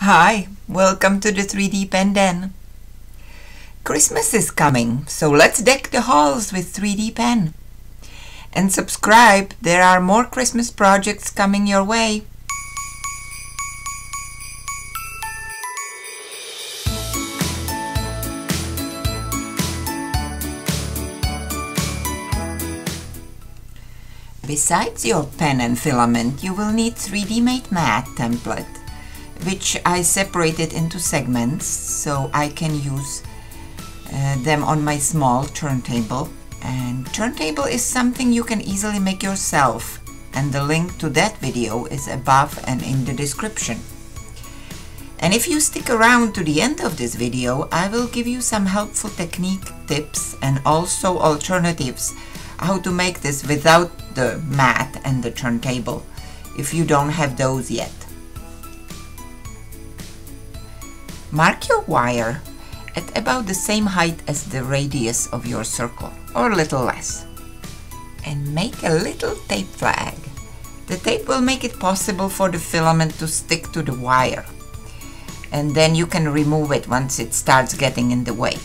Hi, welcome to the 3D Pen Den. Christmas is coming, so let's deck the halls with 3D Pen. And subscribe, there are more Christmas projects coming your way. Besides your pen and filament, you will need 3D Mate mat template, which I separated into segments so I can use uh, them on my small turntable. And turntable is something you can easily make yourself, and the link to that video is above and in the description. And if you stick around to the end of this video, I will give you some helpful technique tips and also alternatives how to make this without the mat and the turntable if you don't have those yet. Mark your wire at about the same height as the radius of your circle or a little less and make a little tape flag. The tape will make it possible for the filament to stick to the wire and then you can remove it once it starts getting in the way.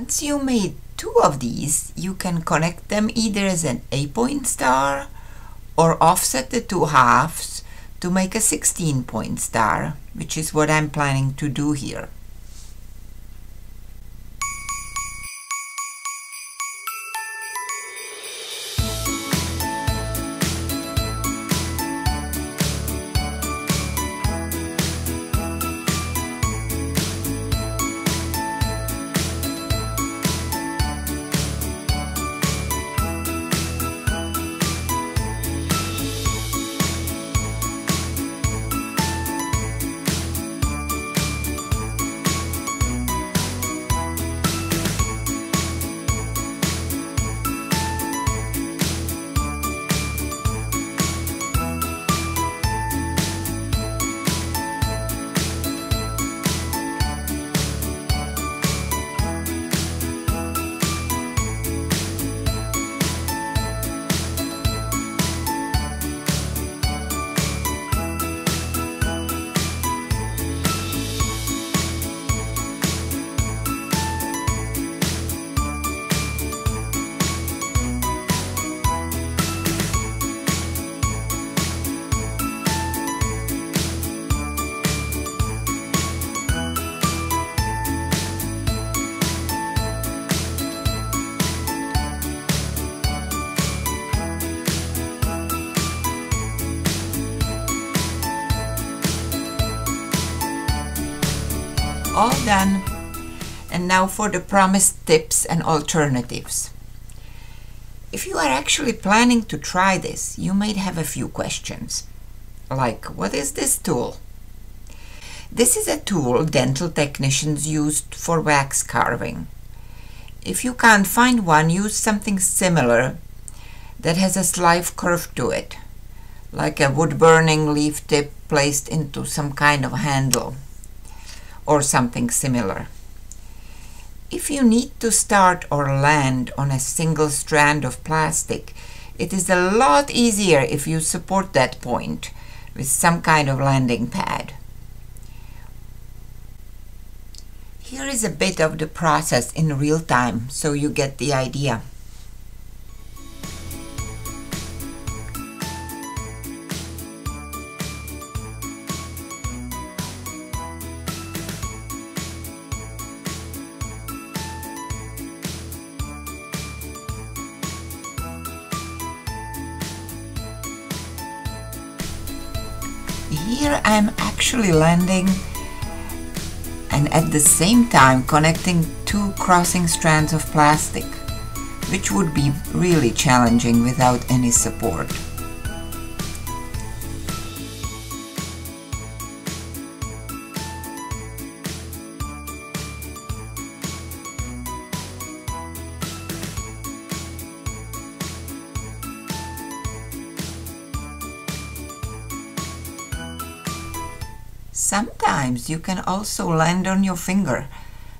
Once you made two of these, you can connect them either as an 8-point star or offset the two halves to make a 16-point star, which is what I'm planning to do here. All done. And now for the promised tips and alternatives. If you are actually planning to try this, you might have a few questions. Like, what is this tool? This is a tool dental technicians used for wax carving. If you can't find one, use something similar that has a slight curve to it, like a wood-burning leaf tip placed into some kind of handle or something similar. If you need to start or land on a single strand of plastic, it is a lot easier if you support that point with some kind of landing pad. Here is a bit of the process in real time so you get the idea. Here I'm actually landing and at the same time connecting two crossing strands of plastic, which would be really challenging without any support. Sometimes you can also land on your finger,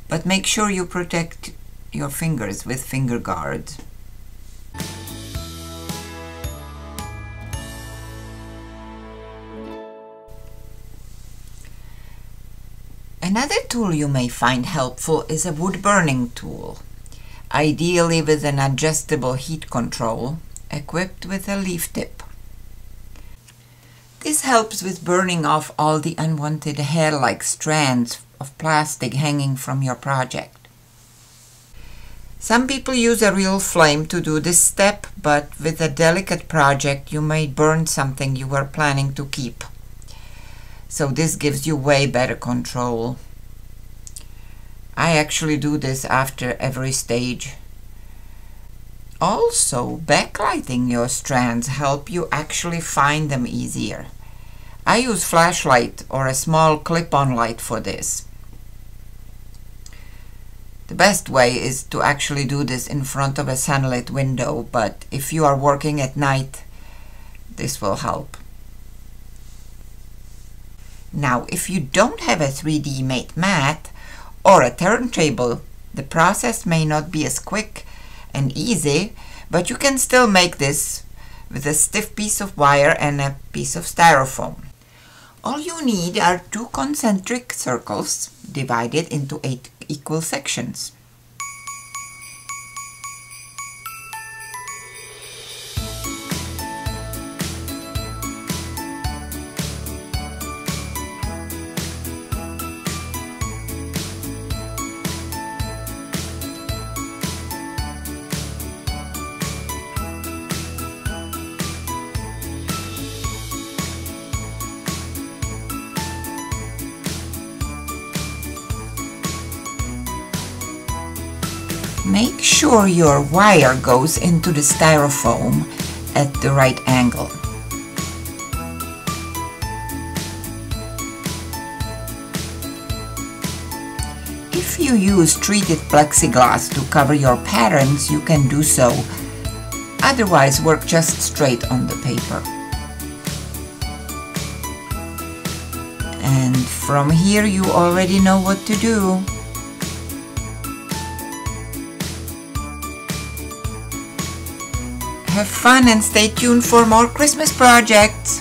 but make sure you protect your fingers with finger guards. Another tool you may find helpful is a wood burning tool, ideally with an adjustable heat control equipped with a leaf tip. This helps with burning off all the unwanted hair-like strands of plastic hanging from your project. Some people use a real flame to do this step, but with a delicate project you may burn something you were planning to keep. So this gives you way better control. I actually do this after every stage. Also, backlighting your strands help you actually find them easier. I use flashlight or a small clip-on light for this. The best way is to actually do this in front of a sunlit window, but if you are working at night, this will help. Now, if you don't have a 3D mate mat or a turntable, the process may not be as quick and easy, but you can still make this with a stiff piece of wire and a piece of styrofoam. All you need are two concentric circles divided into eight equal sections. Make sure your wire goes into the styrofoam at the right angle. If you use treated plexiglass to cover your patterns, you can do so. Otherwise, work just straight on the paper. And from here you already know what to do. Have fun and stay tuned for more Christmas projects!